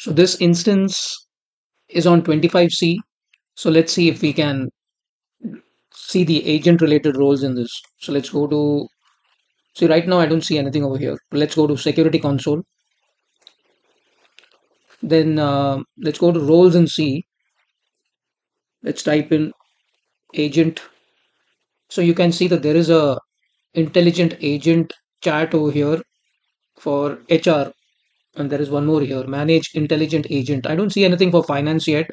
So this instance is on 25C. So let's see if we can see the agent related roles in this. So let's go to, see right now I don't see anything over here. Let's go to security console. Then uh, let's go to roles and see. Let's type in agent. So you can see that there is a intelligent agent chat over here for HR and there is one more here. Manage intelligent agent. I don't see anything for finance yet.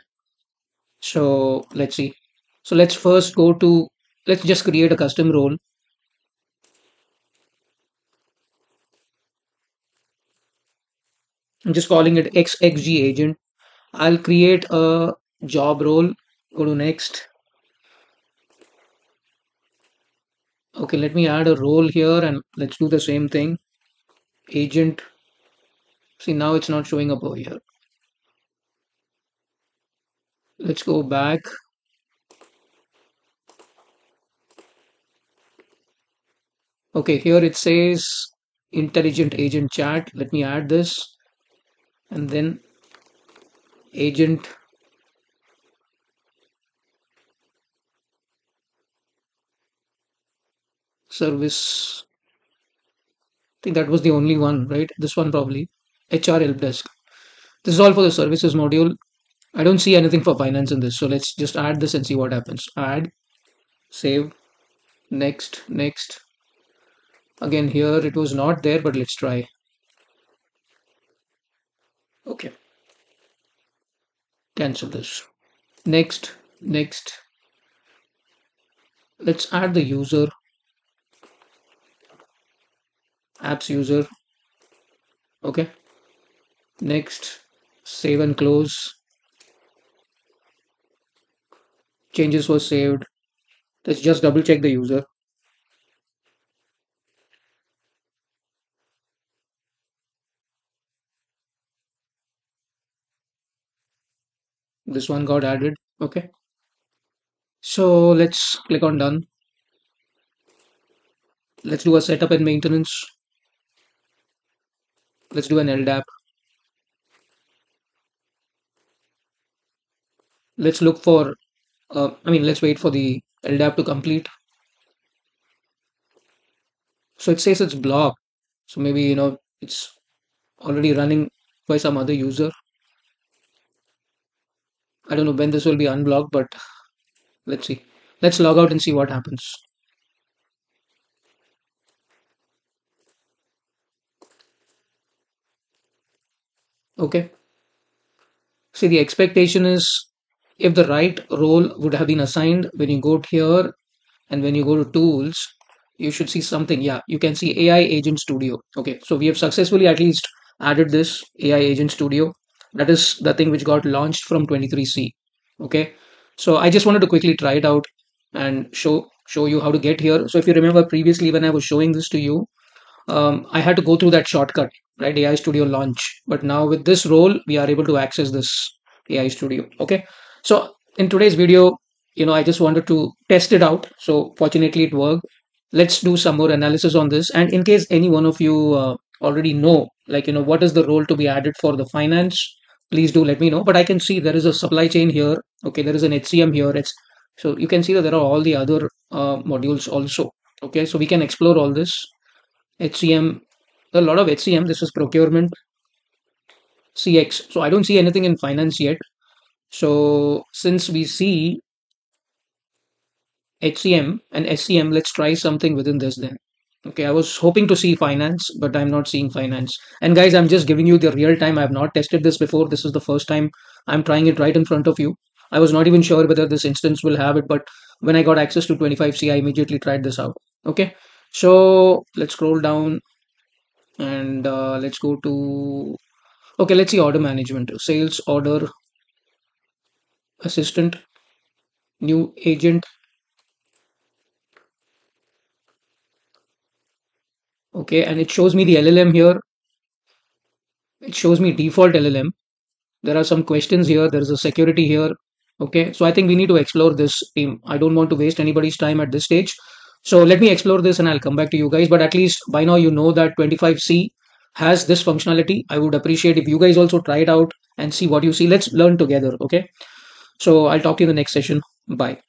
So let's see. So let's first go to let's just create a custom role. I'm just calling it XXG agent. I'll create a job role. Go to next. Okay let me add a role here and let's do the same thing. Agent see now it's not showing up over here. Let's go back. Okay here it says intelligent agent chat. Let me add this. And then agent service. I think that was the only one right? This one probably HR help desk this is all for the services module. I don't see anything for finance in this so let's just add this and see what happens. Add save next next. Again here it was not there but let's try. Okay. Cancel this. Next next. Let's add the user. Apps user. Okay next save and close. Changes were saved. Let's just double check the user. This one got added. Okay. So let's click on done. Let's do a setup and maintenance. Let's do an LDAP let's look for uh, I mean let's wait for the LDAP to complete. So it says it's blocked. So maybe you know it's already running by some other user. I don't know when this will be unblocked but let's see. Let's log out and see what happens. Okay. See the expectation is if the right role would have been assigned when you go here and when you go to tools you should see something. Yeah you can see ai agent studio. Okay so we have successfully at least added this ai agent studio. That is the thing which got launched from 23c okay so i just wanted to quickly try it out and show show you how to get here. So if you remember previously when i was showing this to you um, i had to go through that shortcut right ai studio launch. But now with this role we are able to access this ai studio. Okay so in today's video you know i just wanted to test it out. So fortunately it worked. Let's do some more analysis on this. And in case any one of you uh, already know like you know what is the role to be added for the finance please do let me know. But i can see there is a supply chain here. Okay there is an hcm here. It's so you can see that there are all the other uh, modules also. Okay so we can explore all this. Hcm a lot of HCM. This is procurement, CX. So I don't see anything in finance yet. So since we see HCM and SCM, let's try something within this then. Okay, I was hoping to see finance, but I'm not seeing finance. And guys, I'm just giving you the real time. I have not tested this before. This is the first time I'm trying it right in front of you. I was not even sure whether this instance will have it, but when I got access to 25C, I immediately tried this out. Okay, so let's scroll down and uh, let's go to okay let's see order management sales order assistant new agent. Okay and it shows me the llm here. It shows me default llm there are some questions here. There is a security here. Okay so i think we need to explore this team. I don't want to waste anybody's time at this stage. So let me explore this and I'll come back to you guys. But at least by now you know that 25C has this functionality. I would appreciate if you guys also try it out and see what you see. Let's learn together okay so i'll talk to you in the next session. Bye